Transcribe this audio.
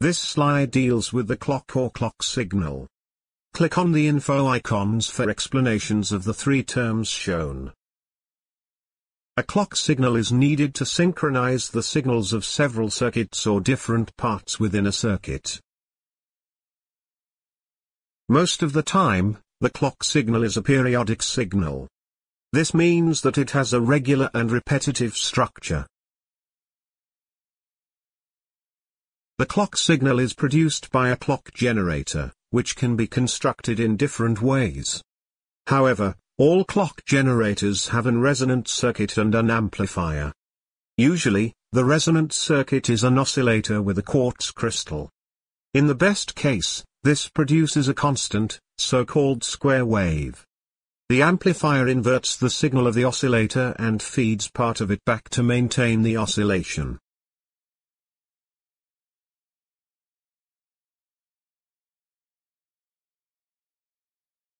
This slide deals with the clock or clock signal. Click on the info icons for explanations of the three terms shown. A clock signal is needed to synchronize the signals of several circuits or different parts within a circuit. Most of the time, the clock signal is a periodic signal. This means that it has a regular and repetitive structure. The clock signal is produced by a clock generator, which can be constructed in different ways. However, all clock generators have an resonant circuit and an amplifier. Usually, the resonant circuit is an oscillator with a quartz crystal. In the best case, this produces a constant, so-called square wave. The amplifier inverts the signal of the oscillator and feeds part of it back to maintain the oscillation.